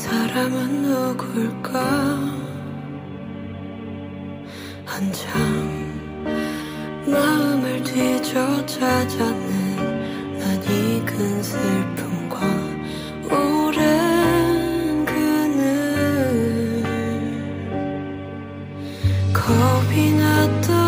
사람은 누굴까? 한참 마음을 뒤져 찾았는 난 익은 슬픔과 오랜 그늘. 겁이 났던